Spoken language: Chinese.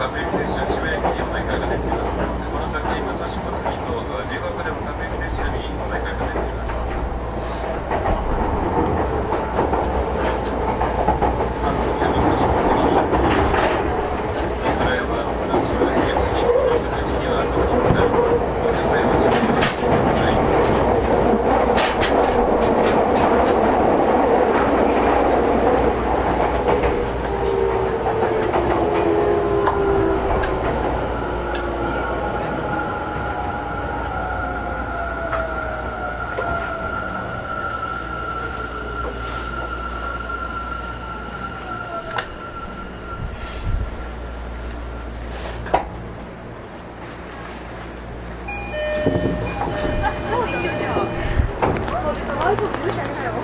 también. 哎，我一脚，我这个我怎么不想起来？